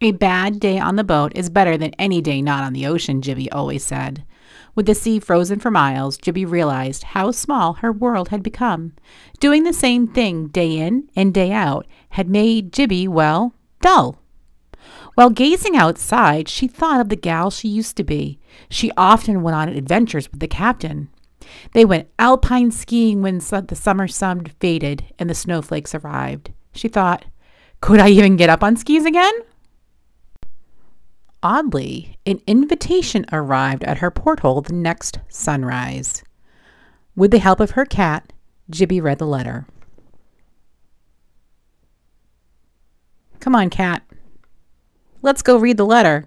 A bad day on the boat is better than any day not on the ocean, Jibby always said. With the sea frozen for miles, Jibby realized how small her world had become. Doing the same thing day in and day out had made Jibby, well, dull. While gazing outside, she thought of the gal she used to be. She often went on adventures with the captain. They went alpine skiing when the summer sun faded and the snowflakes arrived. She thought, could I even get up on skis again? Oddly, an invitation arrived at her porthole the next sunrise. With the help of her cat, Jibby read the letter. Come on, cat. Let's go read the letter.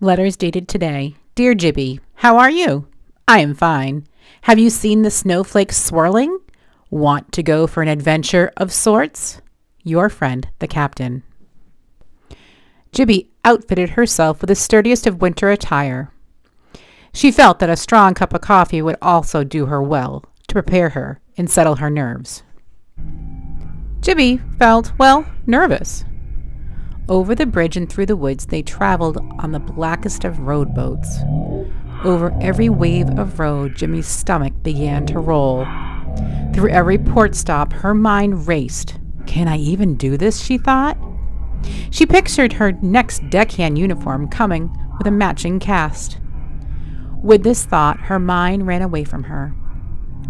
Letters dated today. Dear Jibby, how are you? I am fine. Have you seen the snowflakes swirling? Want to go for an adventure of sorts? Your friend, the captain. Jibby outfitted herself with the sturdiest of winter attire. She felt that a strong cup of coffee would also do her well to prepare her and settle her nerves. Jibby felt, well, nervous. Over the bridge and through the woods they traveled on the blackest of road boats. Over every wave of road, Jibby's stomach began to roll. Through every port stop, her mind raced. Can I even do this? she thought. She pictured her next deckhand uniform coming with a matching cast. With this thought, her mind ran away from her.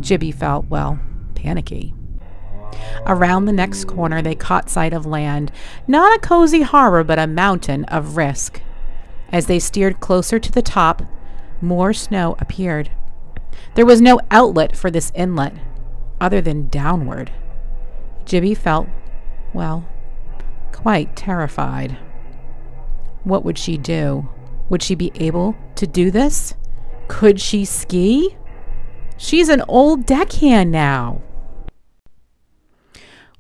Jibby felt, well, panicky. Around the next corner, they caught sight of land, not a cozy harbor, but a mountain of risk. As they steered closer to the top, more snow appeared. There was no outlet for this inlet other than downward. Jibby felt, well, quite terrified. What would she do? Would she be able to do this? Could she ski? She's an old deckhand now.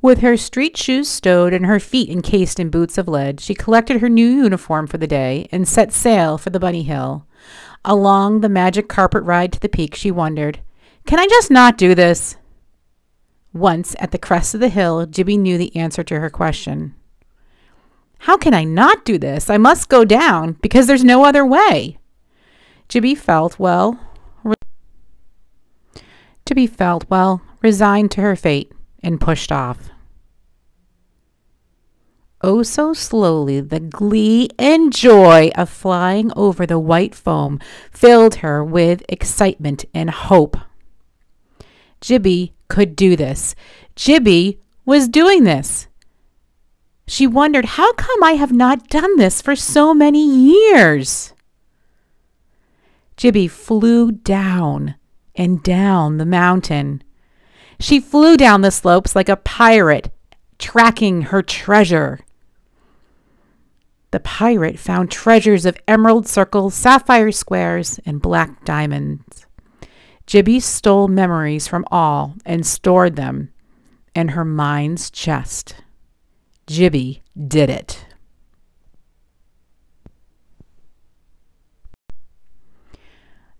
With her street shoes stowed and her feet encased in boots of lead, she collected her new uniform for the day and set sail for the Bunny Hill. Along the magic carpet ride to the peak, she wondered, Can I just not do this? Once at the crest of the hill, Jibby knew the answer to her question. How can I not do this? I must go down because there's no other way. Jibby felt, well, Jibby felt, well, resigned to her fate and pushed off. Oh, so slowly, the glee and joy of flying over the white foam filled her with excitement and hope. Jibby could do this. Jibby was doing this. She wondered, how come I have not done this for so many years? Jibby flew down and down the mountain. She flew down the slopes like a pirate, tracking her treasure. The pirate found treasures of emerald circles, sapphire squares, and black diamonds. Jibby stole memories from all and stored them in her mind's chest. Jibby did it.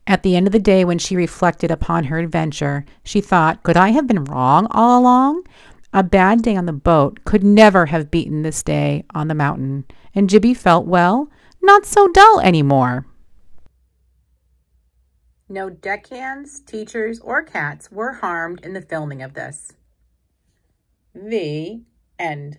At the end of the day, when she reflected upon her adventure, she thought, could I have been wrong all along? A bad day on the boat could never have beaten this day on the mountain, and Jibby felt, well, not so dull anymore. No deckhands, teachers, or cats were harmed in the filming of this. The end.